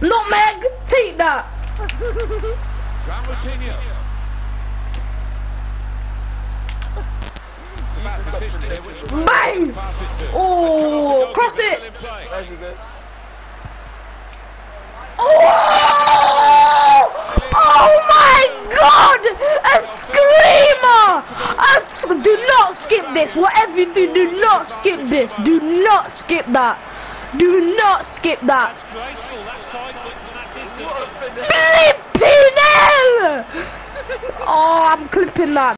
Nutmeg, take that. João Moutinho. It's about decision here, which Bang! to pass it to. Oh, It's come off the goalkeeper, cross it. still in play. That's good. Oh! Oh my god! A screamer! A s- do not skip this. Whatever you do, do not skip this. Do not skip that. Do not skip that. That's graceful, that side that distance. Flipping hell! Oh, I'm clipping that.